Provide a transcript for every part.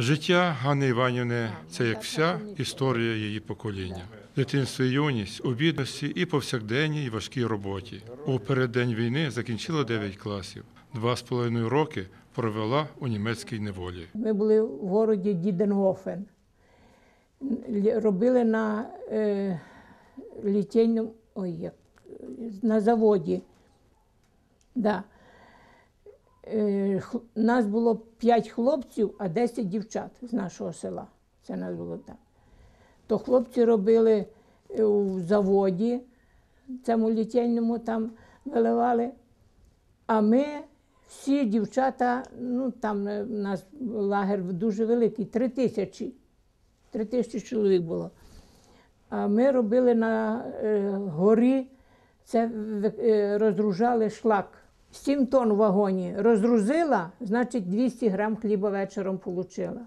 Життя Ганни Іванівни це як вся історія її покоління. Дитинство і юність у бідності і повсякденній і важкій роботі. У переддень війни закінчила 9 класів. Два з половиною роки провела у німецькій неволі. Ми були в городі Діденгофен. Робили на е, літейному, ой, як, на заводі. Да. Е, нас було 5 хлопців, а 10 дівчат з нашого села. Це нас було так. То хлопці робили е, у заводі, цьому літейному там виливали. А ми всі дівчата, ну там е, у нас лагер дуже великий, три тисячі. Три тисячі чоловік було. А ми робили на е, горі, це в- е, розгружали шлак. Сім тонн в вагоні. Розгрузила, значить 200 грам хліба вечором отримала.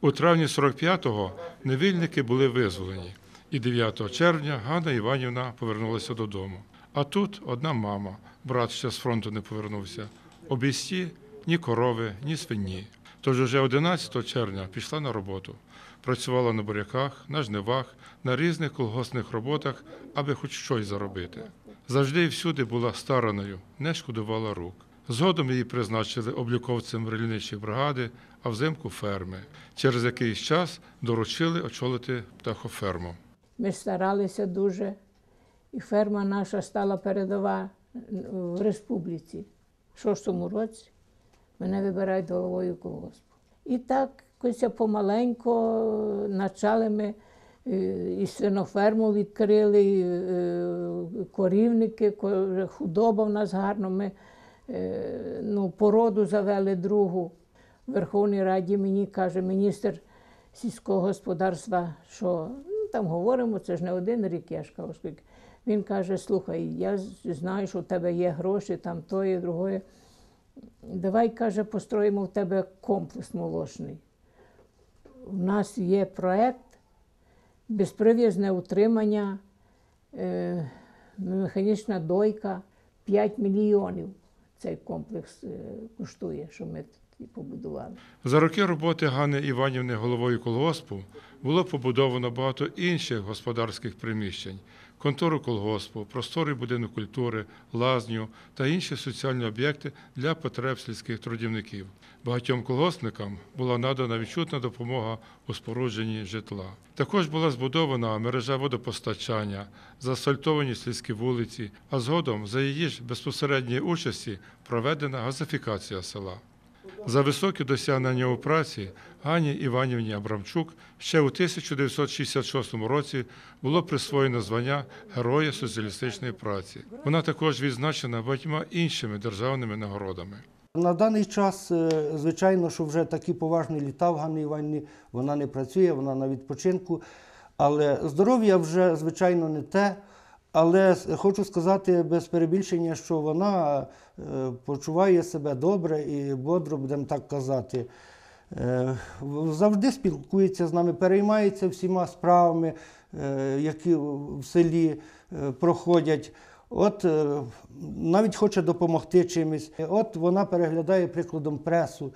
У травні 45-го невільники були визволені, і 9 червня Ганна Іванівна повернулася додому. А тут одна мама, брат ще з фронту не повернувся. Обісті ні корови, ні свині. Тож уже 11 червня пішла на роботу. Працювала на буряках, на жнивах, на різних колгоспних роботах, аби хоч щось заробити. Завжди і всюди була стараною, не шкодувала рук. Згодом її призначили обліковцем рільничої бригади, а взимку ферми. Через якийсь час доручили очолити птахоферму. Ми старалися дуже, і ферма наша стала передова в республіці. В 6-му році мене вибирають головою колгоспу. І так якось помаленько почали ми е, і свиноферму відкрили, і е, корівники, худоба в нас гарно. Ми е, ну, породу завели другу. В Верховній Раді мені каже міністр сільського господарства, що ну, там говоримо, це ж не один рік, я ж кажу, скільки. Він каже: слухай, я знаю, що у тебе є гроші, там то і другое. Давай, каже, построїмо в тебе комплекс молочний. Нас є проєкт безприв'язне утримання, е, механічна дойка 5 мільйонів. Цей комплекс е, коштує, що ми тут побудували. За роки роботи Ганни Іванівни головою колгоспу було побудовано багато інших господарських приміщень: контору колгоспу, просторий будинок культури, лазню та інші соціальні об'єкти для потреб сільських трудівників. Багатьом колгоспникам була надана відчутна допомога у спорудженні житла. Також була збудована мережа водопостачання, заасфальтовані сільські вулиці, а згодом за її ж безпосередньої участі проведена газифікація села. За високі досягнення у праці Гані Іванівні Абрамчук ще у 1966 році було присвоєно звання Героя соціалістичної праці. Вона також відзначена багатьма іншими державними нагородами. На даний час, е, звичайно, що вже такі поважні літа в Ганні Іванівні, вона не працює, вона на відпочинку. Але здоров'я вже, звичайно, не те. Але хочу сказати без перебільшення, що вона е, почуває себе добре і бодро, будемо так казати. Е, Завжди спілкується з нами, переймається всіма справами, е, які в селі проходять. От навіть хоче допомогти чимось. От вона переглядає прикладом пресу.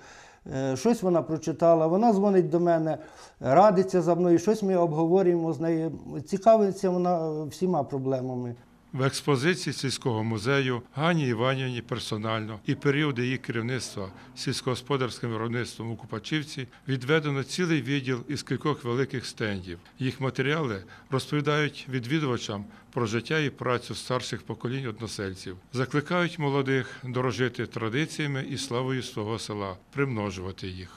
Е, Щось вона прочитала, вона дзвонить до мене, радиться за мною, щось ми обговорюємо з нею. Цікавиться вона е, всіма проблемами. В експозиції сільського музею Гані Іванівні персонально і періоди її керівництва сільськогосподарським виробництвом у Купачівці відведено цілий відділ із кількох великих стендів. Їх матеріали розповідають відвідувачам про життя і працю старших поколінь односельців, закликають молодих дорожити традиціями і славою свого села, примножувати їх.